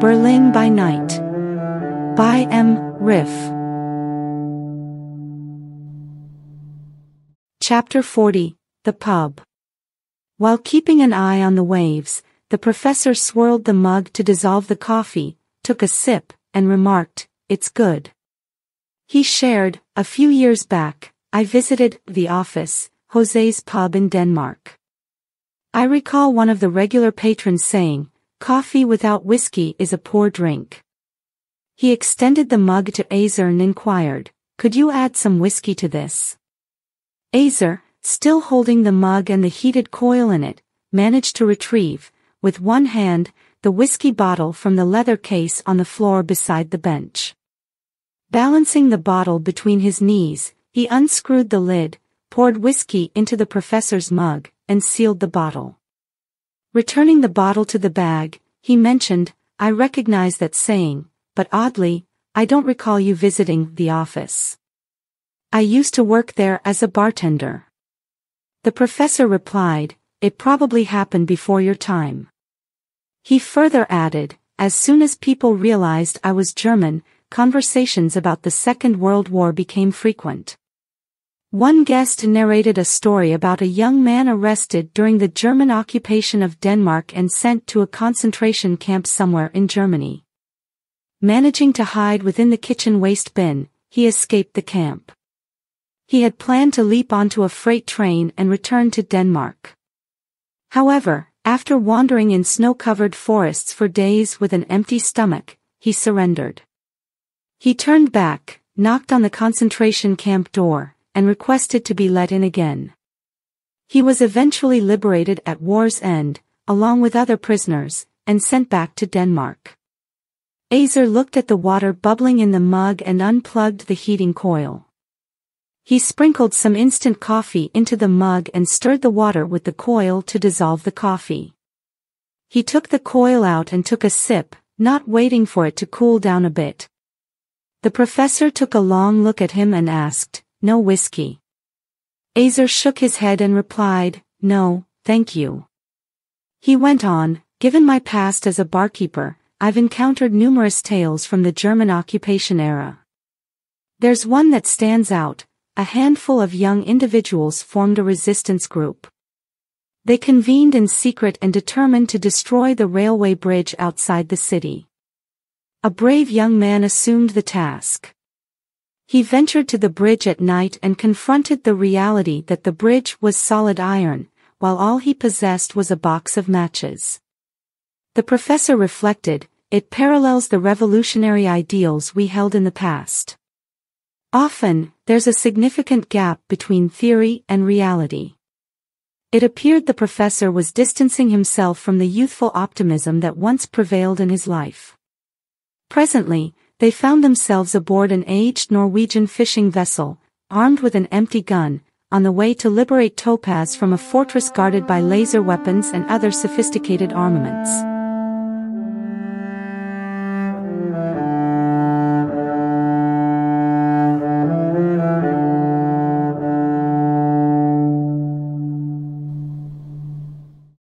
Berlin by Night. By M. Riff. Chapter 40 The Pub. While keeping an eye on the waves, the professor swirled the mug to dissolve the coffee, took a sip, and remarked, It's good. He shared, a few years back, I visited the office, Jose's pub in Denmark. I recall one of the regular patrons saying, Coffee without whiskey is a poor drink. He extended the mug to Azer and inquired, Could you add some whiskey to this? Azer, still holding the mug and the heated coil in it, managed to retrieve, with one hand, the whiskey bottle from the leather case on the floor beside the bench. Balancing the bottle between his knees, he unscrewed the lid, poured whiskey into the professor's mug, and sealed the bottle. Returning the bottle to the bag, he mentioned, I recognize that saying, but oddly, I don't recall you visiting the office. I used to work there as a bartender. The professor replied, it probably happened before your time. He further added, as soon as people realized I was German, conversations about the Second World War became frequent. One guest narrated a story about a young man arrested during the German occupation of Denmark and sent to a concentration camp somewhere in Germany. Managing to hide within the kitchen waste bin, he escaped the camp. He had planned to leap onto a freight train and return to Denmark. However, after wandering in snow-covered forests for days with an empty stomach, he surrendered. He turned back, knocked on the concentration camp door, and requested to be let in again. He was eventually liberated at war's end, along with other prisoners, and sent back to Denmark. Azer looked at the water bubbling in the mug and unplugged the heating coil. He sprinkled some instant coffee into the mug and stirred the water with the coil to dissolve the coffee. He took the coil out and took a sip, not waiting for it to cool down a bit. The professor took a long look at him and asked, no whiskey. Azer shook his head and replied, no, thank you. He went on, given my past as a barkeeper, I've encountered numerous tales from the German occupation era. There's one that stands out, a handful of young individuals formed a resistance group. They convened in secret and determined to destroy the railway bridge outside the city. A brave young man assumed the task. He ventured to the bridge at night and confronted the reality that the bridge was solid iron, while all he possessed was a box of matches. The professor reflected, it parallels the revolutionary ideals we held in the past. Often, there's a significant gap between theory and reality. It appeared the professor was distancing himself from the youthful optimism that once prevailed in his life. Presently, they found themselves aboard an aged Norwegian fishing vessel, armed with an empty gun, on the way to liberate Topaz from a fortress guarded by laser weapons and other sophisticated armaments.